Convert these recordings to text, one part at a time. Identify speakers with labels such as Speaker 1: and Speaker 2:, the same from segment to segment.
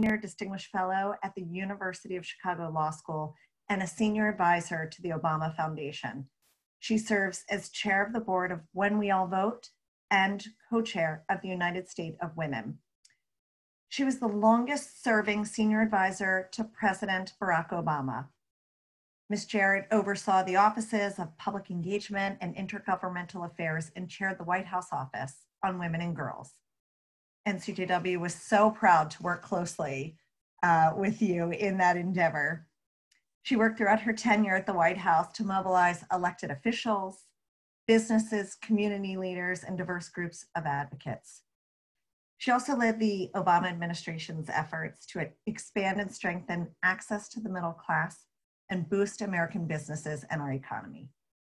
Speaker 1: Senior Distinguished Fellow at the University of Chicago Law School and a Senior Advisor to the Obama Foundation. She serves as Chair of the Board of When We All Vote and co-chair of the United States of Women. She was the longest serving senior advisor to President Barack Obama. Ms. Jarrett oversaw the offices of public engagement and intergovernmental affairs and chaired the White House Office on Women and Girls. NCJW was so proud to work closely uh, with you in that endeavor. She worked throughout her tenure at the White House to mobilize elected officials, businesses, community leaders, and diverse groups of advocates. She also led the Obama administration's efforts to expand and strengthen access to the middle class and boost American businesses and our economy.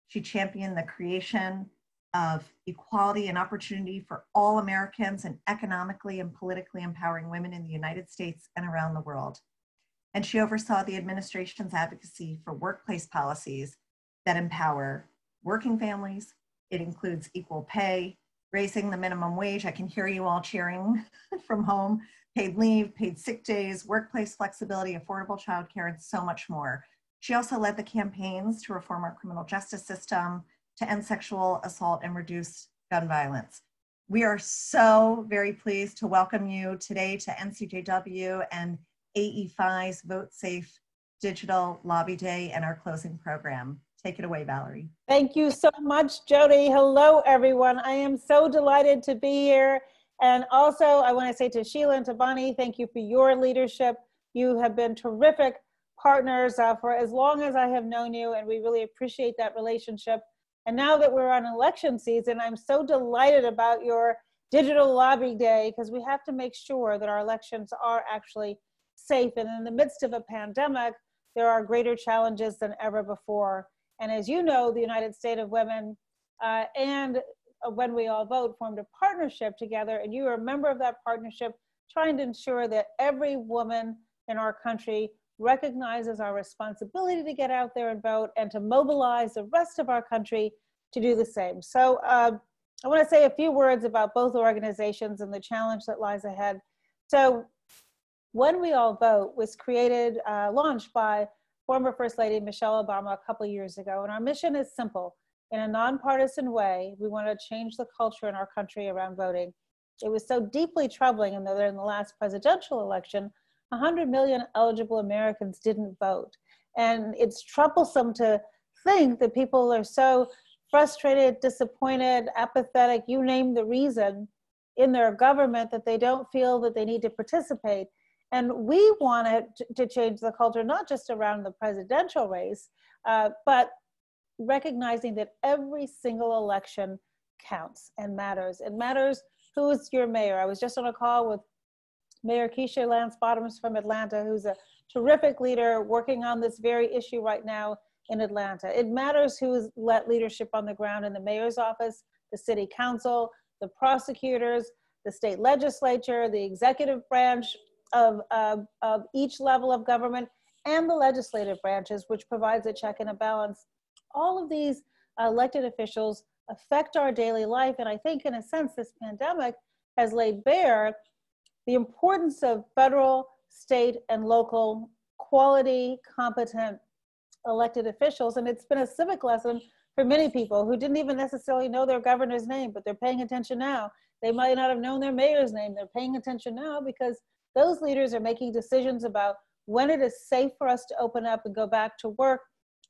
Speaker 1: She championed the creation of equality and opportunity for all Americans and economically and politically empowering women in the United States and around the world. And she oversaw the administration's advocacy for workplace policies that empower working families. It includes equal pay, raising the minimum wage. I can hear you all cheering from home, paid leave, paid sick days, workplace flexibility, affordable childcare, and so much more. She also led the campaigns to reform our criminal justice system, to end sexual assault and reduce gun violence. We are so very pleased to welcome you today to NCJW and AE5's Vote Safe Digital Lobby Day and our closing program. Take it away, Valerie.
Speaker 2: Thank you so much, Jody. Hello, everyone. I am so delighted to be here. And also, I want to say to Sheila and to Bonnie, thank you for your leadership. You have been terrific partners uh, for as long as I have known you, and we really appreciate that relationship. And now that we're on election season, I'm so delighted about your digital lobby day because we have to make sure that our elections are actually safe. And in the midst of a pandemic, there are greater challenges than ever before. And as you know, the United States of Women uh, and uh, When We All Vote formed a partnership together, and you are a member of that partnership, trying to ensure that every woman in our country recognizes our responsibility to get out there and vote and to mobilize the rest of our country to do the same. So uh, I want to say a few words about both organizations and the challenge that lies ahead. So When We All Vote was created, uh, launched by former First Lady Michelle Obama a couple years ago. And our mission is simple. In a nonpartisan way, we want to change the culture in our country around voting. It was so deeply troubling in the, in the last presidential election 100 million eligible Americans didn't vote. And it's troublesome to think that people are so frustrated, disappointed, apathetic, you name the reason, in their government that they don't feel that they need to participate. And we wanted to change the culture, not just around the presidential race, uh, but recognizing that every single election counts and matters. It matters who's your mayor. I was just on a call with Mayor Keisha Lance Bottoms from Atlanta, who's a terrific leader working on this very issue right now in Atlanta. It matters who's let leadership on the ground in the mayor's office, the city council, the prosecutors, the state legislature, the executive branch of, uh, of each level of government, and the legislative branches, which provides a check and a balance. All of these elected officials affect our daily life. And I think, in a sense, this pandemic has laid bare the importance of federal, state, and local quality, competent elected officials. And it's been a civic lesson for many people who didn't even necessarily know their governor's name, but they're paying attention now. They might not have known their mayor's name. They're paying attention now because those leaders are making decisions about when it is safe for us to open up and go back to work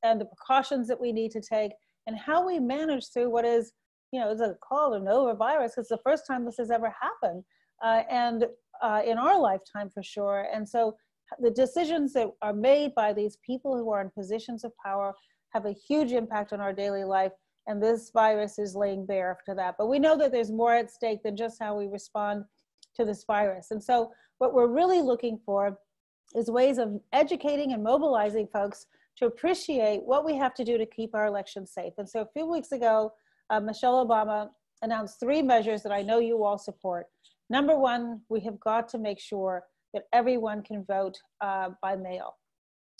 Speaker 2: and the precautions that we need to take and how we manage through what is, you know, it's a called a nova virus. It's the first time this has ever happened. Uh, and uh, in our lifetime for sure. And so the decisions that are made by these people who are in positions of power have a huge impact on our daily life. And this virus is laying bare to that. But we know that there's more at stake than just how we respond to this virus. And so what we're really looking for is ways of educating and mobilizing folks to appreciate what we have to do to keep our elections safe. And so a few weeks ago, uh, Michelle Obama announced three measures that I know you all support. Number one, we have got to make sure that everyone can vote uh, by mail.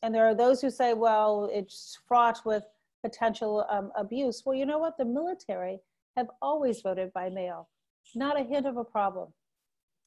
Speaker 2: And there are those who say, well, it's fraught with potential um, abuse. Well, you know what? The military have always voted by mail. Not a hint of a problem.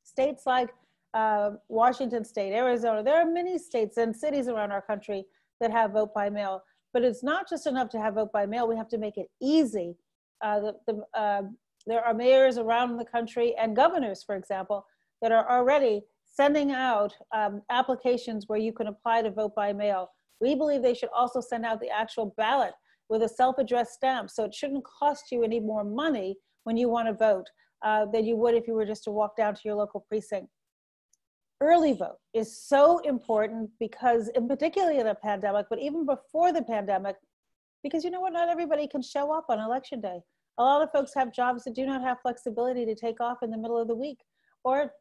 Speaker 2: States like uh, Washington State, Arizona. There are many states and cities around our country that have vote by mail. But it's not just enough to have vote by mail. We have to make it easy. Uh, the, the, uh, there are mayors around the country and governors, for example, that are already sending out um, applications where you can apply to vote by mail. We believe they should also send out the actual ballot with a self-addressed stamp. So it shouldn't cost you any more money when you want to vote uh, than you would if you were just to walk down to your local precinct. Early vote is so important because, in particularly in a pandemic, but even before the pandemic, because you know what, not everybody can show up on election day. A lot of folks have jobs that do not have flexibility to take off in the middle of the week, or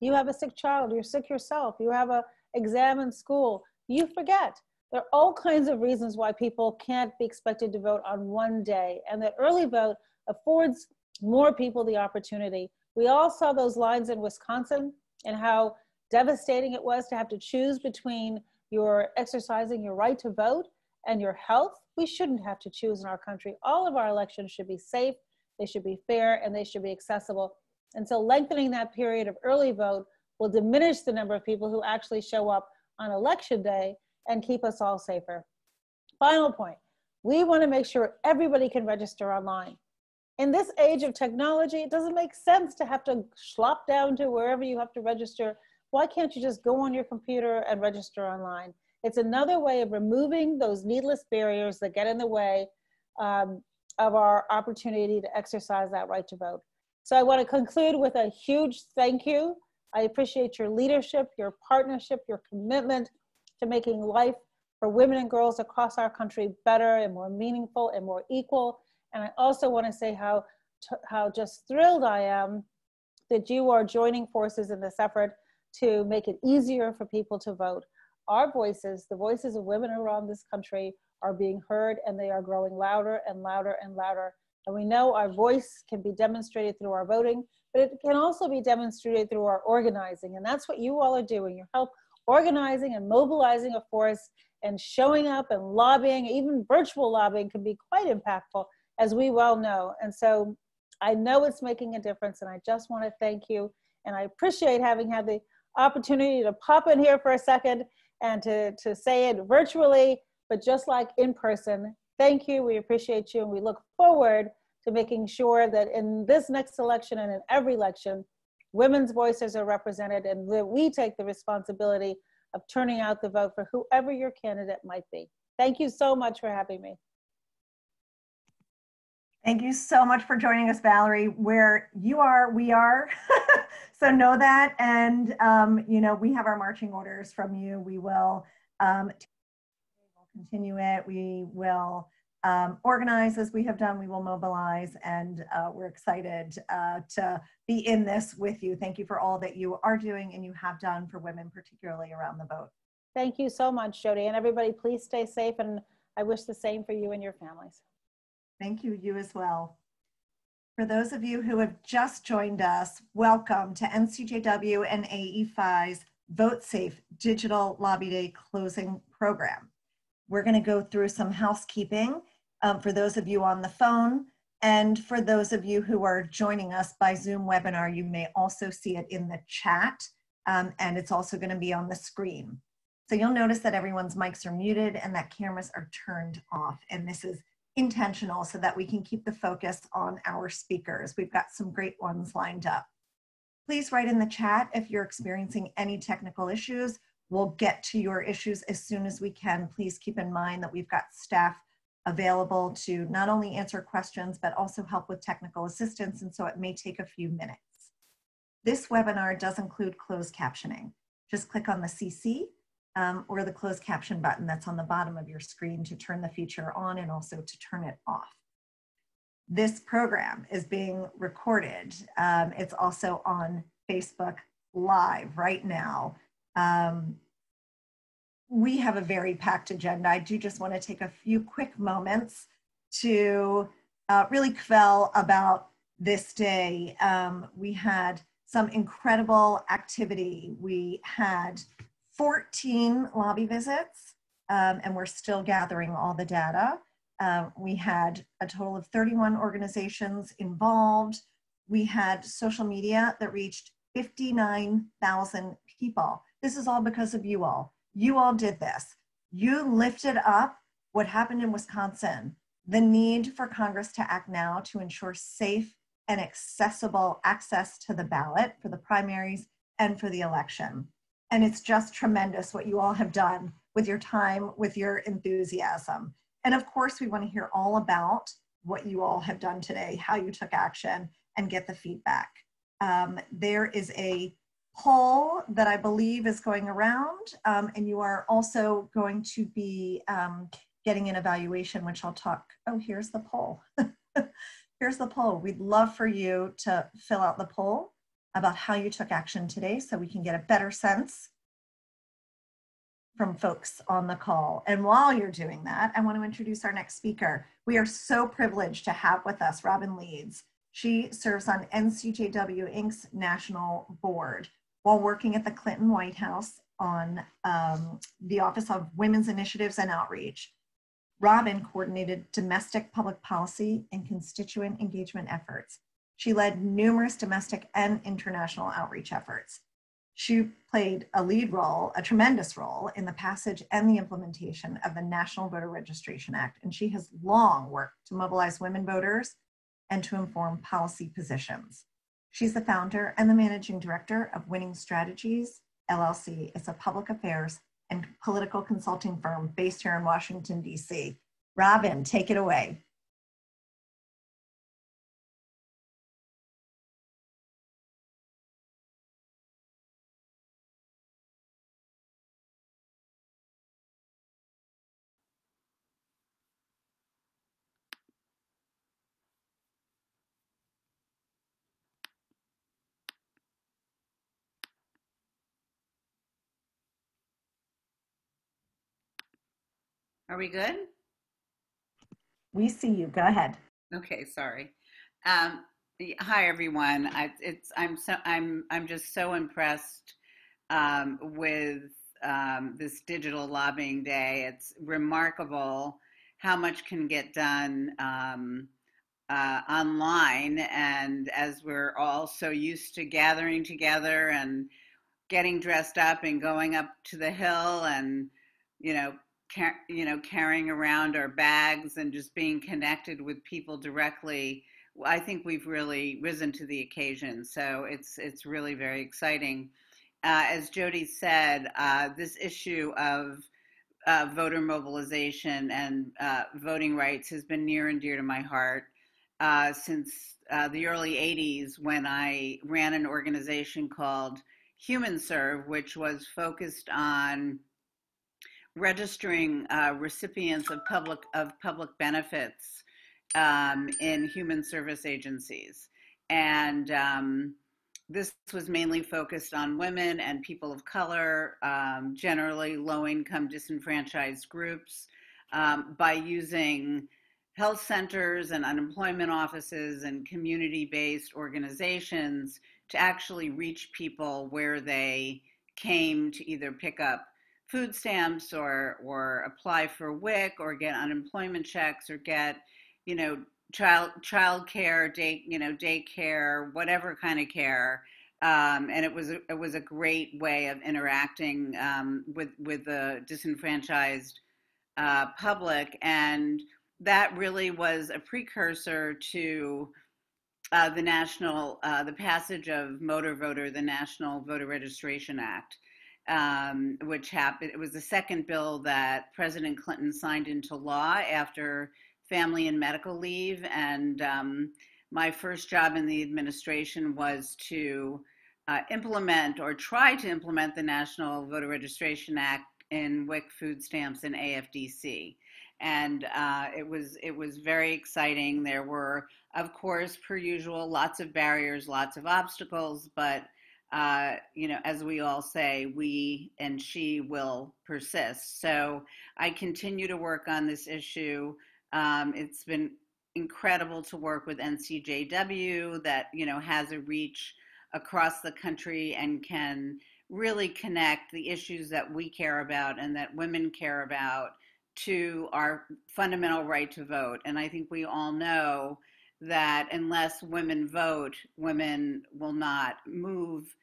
Speaker 2: you have a sick child, you're sick yourself, you have a exam in school, you forget. There are all kinds of reasons why people can't be expected to vote on one day, and that early vote affords more people the opportunity. We all saw those lines in Wisconsin and how devastating it was to have to choose between your exercising your right to vote and your health. We shouldn't have to choose in our country. All of our elections should be safe, they should be fair, and they should be accessible. And so lengthening that period of early vote will diminish the number of people who actually show up on election day and keep us all safer. Final point, we wanna make sure everybody can register online in this age of technology, it doesn't make sense to have to schlep down to wherever you have to register. Why can't you just go on your computer and register online? It's another way of removing those needless barriers that get in the way um, of our opportunity to exercise that right to vote. So I want to conclude with a huge thank you. I appreciate your leadership, your partnership, your commitment to making life for women and girls across our country better and more meaningful and more equal and I also want to say how, how just thrilled I am that you are joining forces in this effort to make it easier for people to vote. Our voices, the voices of women around this country, are being heard and they are growing louder and louder and louder. And we know our voice can be demonstrated through our voting, but it can also be demonstrated through our organizing. And that's what you all are doing. You help organizing and mobilizing a force and showing up and lobbying, even virtual lobbying can be quite impactful as we well know. And so I know it's making a difference, and I just want to thank you. And I appreciate having had the opportunity to pop in here for a second and to, to say it virtually, but just like in person. Thank you. We appreciate you, and we look forward to making sure that in this next election and in every election, women's voices are represented and that we take the responsibility of turning out the vote for whoever your candidate might be. Thank you so much for having me.
Speaker 1: Thank you so much for joining us, Valerie. Where you are, we are. so know that. And, um, you know, we have our marching orders from you. We will um, continue it. We will um, organize as we have done. We will mobilize. And uh, we're excited uh, to be in this with you. Thank you for all that you are doing and you have done for women, particularly around the vote.
Speaker 2: Thank you so much, Jody. And everybody, please stay safe. And I wish the same for you and your families.
Speaker 1: Thank you, you as well. For those of you who have just joined us, welcome to NCJW and AE5's Vote Safe Digital Lobby Day closing program. We're going to go through some housekeeping um, for those of you on the phone. And for those of you who are joining us by Zoom webinar, you may also see it in the chat um, and it's also going to be on the screen. So you'll notice that everyone's mics are muted and that cameras are turned off. And this is intentional so that we can keep the focus on our speakers. We've got some great ones lined up. Please write in the chat if you're experiencing any technical issues. We'll get to your issues as soon as we can. Please keep in mind that we've got staff available to not only answer questions, but also help with technical assistance, and so it may take a few minutes. This webinar does include closed captioning. Just click on the CC um, or the closed caption button that's on the bottom of your screen to turn the feature on and also to turn it off. This program is being recorded. Um, it's also on Facebook Live right now. Um, we have a very packed agenda. I do just want to take a few quick moments to uh, really kvell about this day. Um, we had some incredible activity. We had 14 lobby visits, um, and we're still gathering all the data. Uh, we had a total of 31 organizations involved. We had social media that reached 59,000 people. This is all because of you all. You all did this. You lifted up what happened in Wisconsin, the need for Congress to act now to ensure safe and accessible access to the ballot for the primaries and for the election. And it's just tremendous what you all have done with your time, with your enthusiasm. And of course, we want to hear all about what you all have done today, how you took action, and get the feedback. Um, there is a poll that I believe is going around, um, and you are also going to be um, getting an evaluation, which I'll talk. Oh, here's the poll. here's the poll. We'd love for you to fill out the poll about how you took action today so we can get a better sense from folks on the call. And while you're doing that, I want to introduce our next speaker. We are so privileged to have with us Robin Leeds. She serves on NCJW Inc.'s national board while working at the Clinton White House on um, the Office of Women's Initiatives and Outreach. Robin coordinated domestic public policy and constituent engagement efforts. She led numerous domestic and international outreach efforts. She played a lead role, a tremendous role, in the passage and the implementation of the National Voter Registration Act, and she has long worked to mobilize women voters and to inform policy positions. She's the founder and the managing director of Winning Strategies LLC. It's a public affairs and political consulting firm based here in Washington, D.C. Robin, take it away.
Speaker 3: Are we good?
Speaker 1: We see you. Go ahead.
Speaker 3: Okay, sorry. Um, hi everyone. I, it's I'm so I'm I'm just so impressed um, with um, this digital lobbying day. It's remarkable how much can get done um, uh, online, and as we're all so used to gathering together and getting dressed up and going up to the hill and you know car- you know, carrying around our bags and just being connected with people directly, I think we've really risen to the occasion. So it's it's really very exciting. Uh, as Jody said, uh, this issue of uh, voter mobilization and uh, voting rights has been near and dear to my heart uh, since uh, the early 80s when I ran an organization called HumanServe, which was focused on registering uh, recipients of public of public benefits um, in human service agencies, and um, this was mainly focused on women and people of color, um, generally low-income disenfranchised groups, um, by using health centers and unemployment offices and community-based organizations to actually reach people where they came to either pick up food stamps or or apply for WIC or get unemployment checks or get you know child child care day you know daycare whatever kind of care. Um, and it was a, it was a great way of interacting um, with with the disenfranchised uh, public. And that really was a precursor to uh, the national uh, the passage of motor voter the national voter registration act um, which happened. It was the second bill that President Clinton signed into law after family and medical leave. And um, my first job in the administration was to uh, implement or try to implement the National Voter Registration Act in WIC food stamps and AFDC. And uh, it was it was very exciting. There were, of course, per usual, lots of barriers, lots of obstacles, but uh, you know, as we all say, we and she will persist. So I continue to work on this issue. Um, it's been incredible to work with NCJW that, you know, has a reach across the country and can really connect the issues that we care about and that women care about to our fundamental right to vote. And I think we all know that unless women vote, women will not move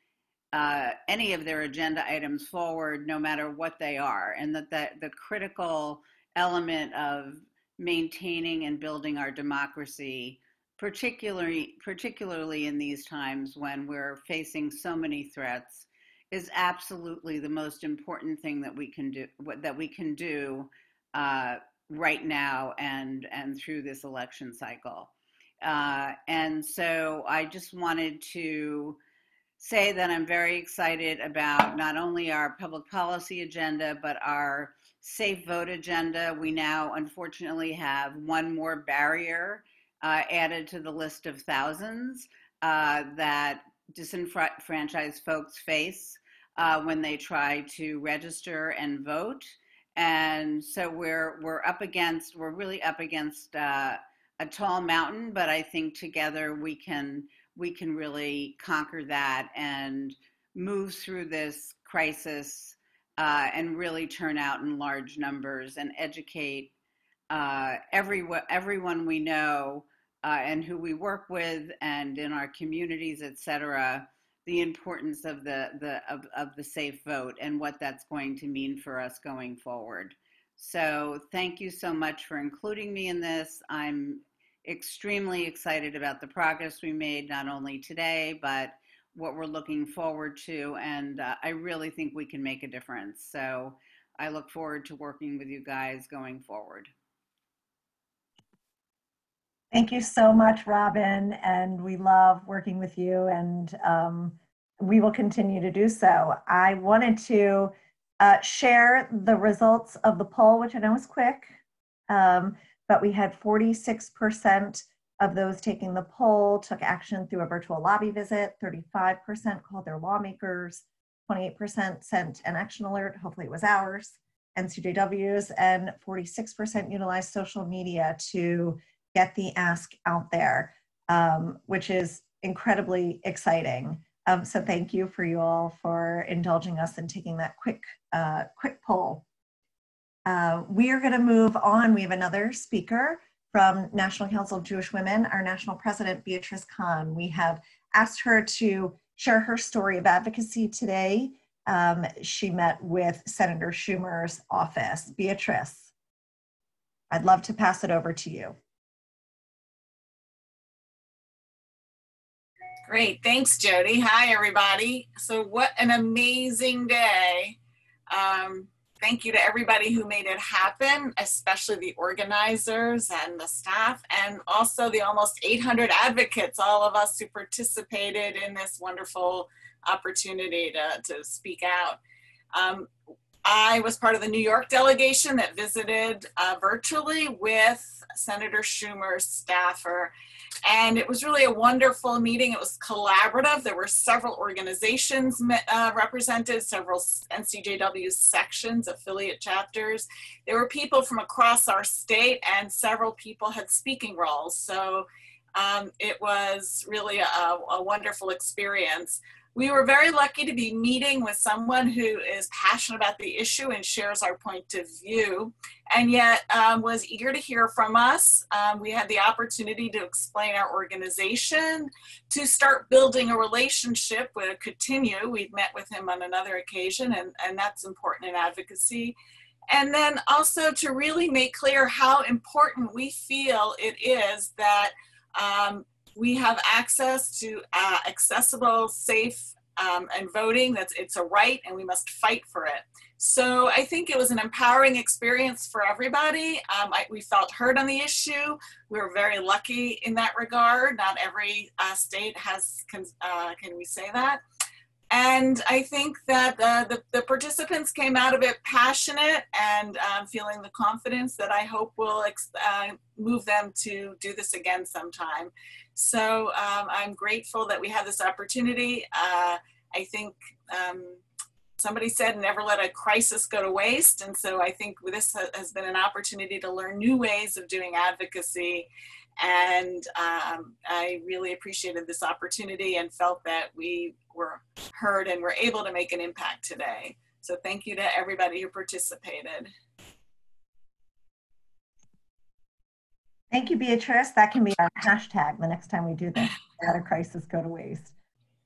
Speaker 3: uh, any of their agenda items forward, no matter what they are, and that the, the critical element of maintaining and building our democracy, particularly particularly in these times when we're facing so many threats, is absolutely the most important thing that we can do that we can do uh, right now and and through this election cycle. Uh, and so I just wanted to say that I'm very excited about not only our public policy agenda, but our safe vote agenda. We now, unfortunately, have one more barrier uh, added to the list of thousands uh, that disenfranchised folks face uh, when they try to register and vote. And so we're we're up against we're really up against uh, a tall mountain, but I think together we can we can really conquer that and move through this crisis uh, and really turn out in large numbers and educate uh, everyone, everyone we know uh, and who we work with and in our communities, et cetera, the importance of the, the, of, of the safe vote and what that's going to mean for us going forward. So thank you so much for including me in this. I'm extremely excited about the progress we made, not only today, but what we're looking forward to. And uh, I really think we can make a difference. So I look forward to working with you guys going forward.
Speaker 1: Thank you so much, Robin. And we love working with you, and um, we will continue to do so. I wanted to uh, share the results of the poll, which I know is quick, um, but we had 46% of those taking the poll took action through a virtual lobby visit, 35% called their lawmakers, 28% sent an action alert, hopefully it was ours, NCJWs, and 46% utilized social media to get the ask out there, um, which is incredibly exciting. Um, so thank you for you all for indulging us and taking that quick, uh, quick poll. Uh, we are going to move on. We have another speaker from National Council of Jewish Women, our national president, Beatrice Kahn. We have asked her to share her story of advocacy today. Um, she met with Senator Schumer's office. Beatrice, I'd love to pass it over to you.
Speaker 4: Great, thanks Jody. Hi everybody. So what an amazing day. Um, thank you to everybody who made it happen, especially the organizers and the staff, and also the almost 800 advocates, all of us who participated in this wonderful opportunity to, to speak out. Um, I was part of the New York delegation that visited uh, virtually with Senator Schumer's staffer. And it was really a wonderful meeting. It was collaborative. There were several organizations uh, represented, several NCJW sections, affiliate chapters. There were people from across our state, and several people had speaking roles. So um, it was really a, a wonderful experience we were very lucky to be meeting with someone who is passionate about the issue and shares our point of view, and yet um, was eager to hear from us. Um, we had the opportunity to explain our organization, to start building a relationship with continue. We've met with him on another occasion, and, and that's important in advocacy. And then also to really make clear how important we feel it is that um, we have access to uh, accessible, safe, um, and voting. That's it's a right, and we must fight for it. So I think it was an empowering experience for everybody. Um, I, we felt heard on the issue. We were very lucky in that regard. Not every uh, state has, can, uh, can we say that? And I think that uh, the, the, participants came out of it passionate and um, feeling the confidence that I hope will uh, move them to do this again sometime. So um, I'm grateful that we have this opportunity. Uh, I think um, somebody said never let a crisis go to waste. And so I think this has been an opportunity to learn new ways of doing advocacy. And um, I really appreciated this opportunity and felt that we were heard and were able to make an impact today. So thank you to everybody who participated.
Speaker 1: Thank you, Beatrice. That can be our hashtag the next time we do this. Let a crisis go to waste.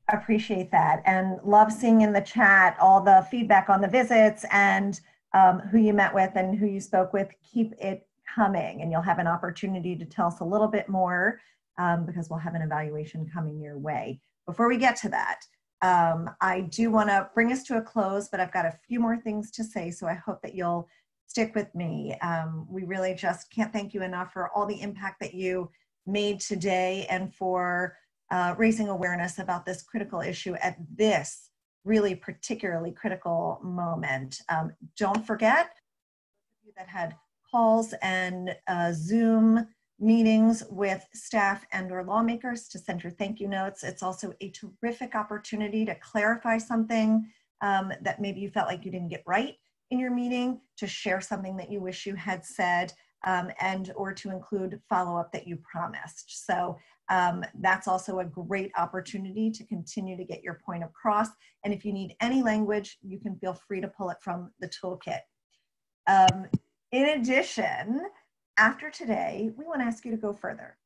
Speaker 1: Appreciate that and love seeing in the chat all the feedback on the visits and um, who you met with and who you spoke with. Keep it coming and you'll have an opportunity to tell us a little bit more um, because we'll have an evaluation coming your way. Before we get to that, um, I do want to bring us to a close, but I've got a few more things to say, so I hope that you'll stick with me. Um, we really just can't thank you enough for all the impact that you made today and for uh, raising awareness about this critical issue at this really particularly critical moment. Um, don't forget that had calls and uh, Zoom meetings with staff and or lawmakers to send your thank you notes. It's also a terrific opportunity to clarify something um, that maybe you felt like you didn't get right in your meeting, to share something that you wish you had said, um, and or to include follow-up that you promised. So um, that's also a great opportunity to continue to get your point across. And if you need any language, you can feel free to pull it from the toolkit. Um, in addition, after today, we want to ask you to go further.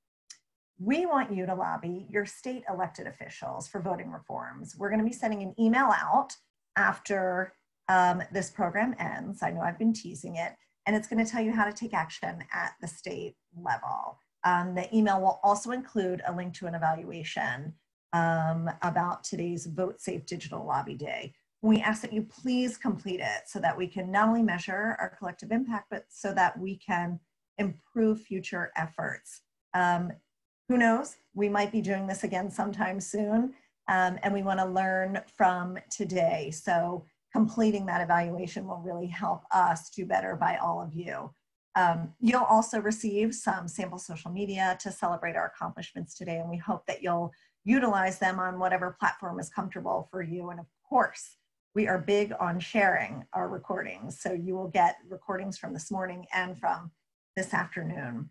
Speaker 1: We want you to lobby your state elected officials for voting reforms. We're going to be sending an email out after um, this program ends. I know I've been teasing it, and it's going to tell you how to take action at the state level. Um, the email will also include a link to an evaluation um, about today's Vote Safe Digital Lobby Day. We ask that you please complete it so that we can not only measure our collective impact, but so that we can improve future efforts. Um, who knows? We might be doing this again sometime soon, um, and we want to learn from today. So completing that evaluation will really help us do better by all of you. Um, you'll also receive some sample social media to celebrate our accomplishments today, and we hope that you'll utilize them on whatever platform is comfortable for you. And of course, we are big on sharing our recordings. So you will get recordings from this morning and from this afternoon.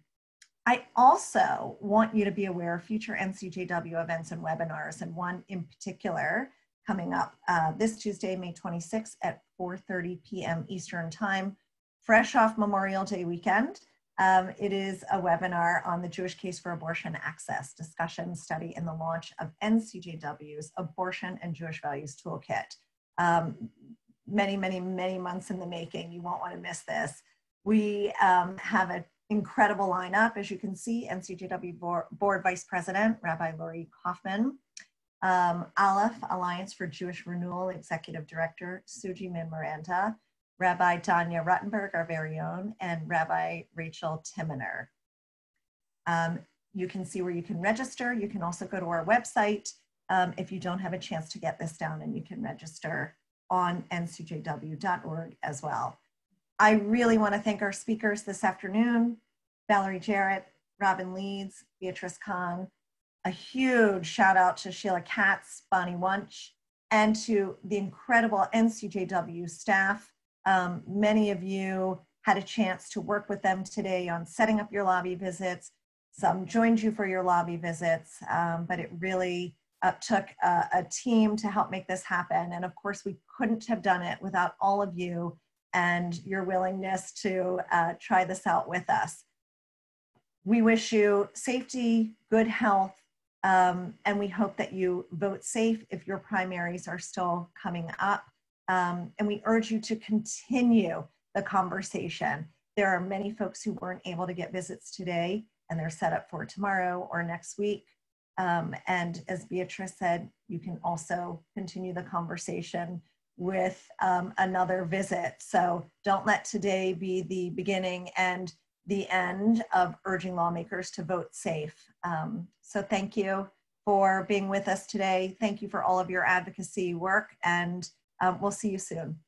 Speaker 1: I also want you to be aware of future NCJW events and webinars, and one in particular coming up uh, this Tuesday, May 26th at 4.30 p.m. Eastern Time, fresh off Memorial Day weekend. Um, it is a webinar on the Jewish Case for Abortion Access, discussion, study, and the launch of NCJW's Abortion and Jewish Values Toolkit. Um, many, many, many months in the making. You won't want to miss this. We um, have an incredible lineup, as you can see, NCJW Board, Board Vice President, Rabbi Lori Kaufman, um, Aleph Alliance for Jewish Renewal Executive Director, SooJi Min-Maranda, Rabbi Danya Ruttenberg, our very own, and Rabbi Rachel Timoner. Um, you can see where you can register. You can also go to our website um, if you don't have a chance to get this down and you can register on ncjw.org as well. I really want to thank our speakers this afternoon, Valerie Jarrett, Robin Leeds, Beatrice Kahn. A huge shout out to Sheila Katz, Bonnie Wunsch, and to the incredible NCJW staff. Um, many of you had a chance to work with them today on setting up your lobby visits. Some joined you for your lobby visits, um, but it really uh, took a, a team to help make this happen. And of course, we couldn't have done it without all of you and your willingness to uh, try this out with us. We wish you safety, good health, um, and we hope that you vote safe if your primaries are still coming up. Um, and we urge you to continue the conversation. There are many folks who weren't able to get visits today, and they're set up for tomorrow or next week. Um, and as Beatrice said, you can also continue the conversation with um, another visit. So don't let today be the beginning and the end of urging lawmakers to vote safe. Um, so thank you for being with us today. Thank you for all of your advocacy work, and um, we'll see you soon.